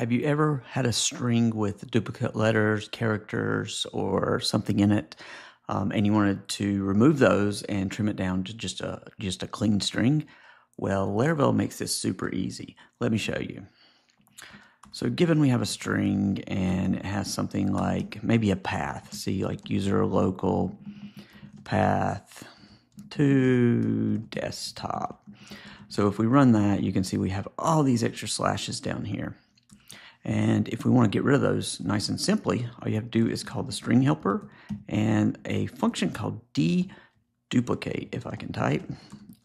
Have you ever had a string with duplicate letters, characters, or something in it, um, and you wanted to remove those and trim it down to just a just a clean string? Well, Laravel makes this super easy. Let me show you. So given we have a string and it has something like maybe a path, see like user local path to desktop. So if we run that, you can see we have all these extra slashes down here. And if we want to get rid of those nice and simply, all you have to do is call the string helper and a function called deduplicate, if I can type,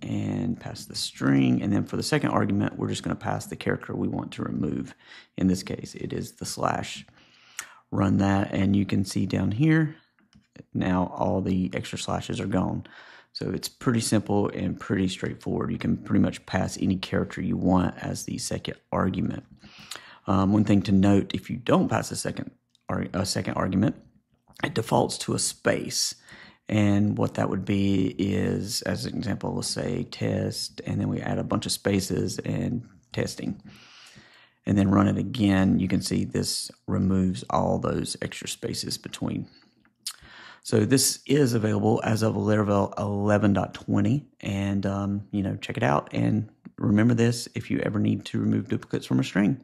and pass the string. And then for the second argument, we're just going to pass the character we want to remove. In this case, it is the slash. Run that, and you can see down here, now all the extra slashes are gone. So it's pretty simple and pretty straightforward. You can pretty much pass any character you want as the second argument. Um, one thing to note, if you don't pass a second, a second argument, it defaults to a space. And what that would be is, as an example, let's say test, and then we add a bunch of spaces and testing. And then run it again. You can see this removes all those extra spaces between. So this is available as of Laravel 11.20, and um, you know check it out. And remember this: if you ever need to remove duplicates from a string.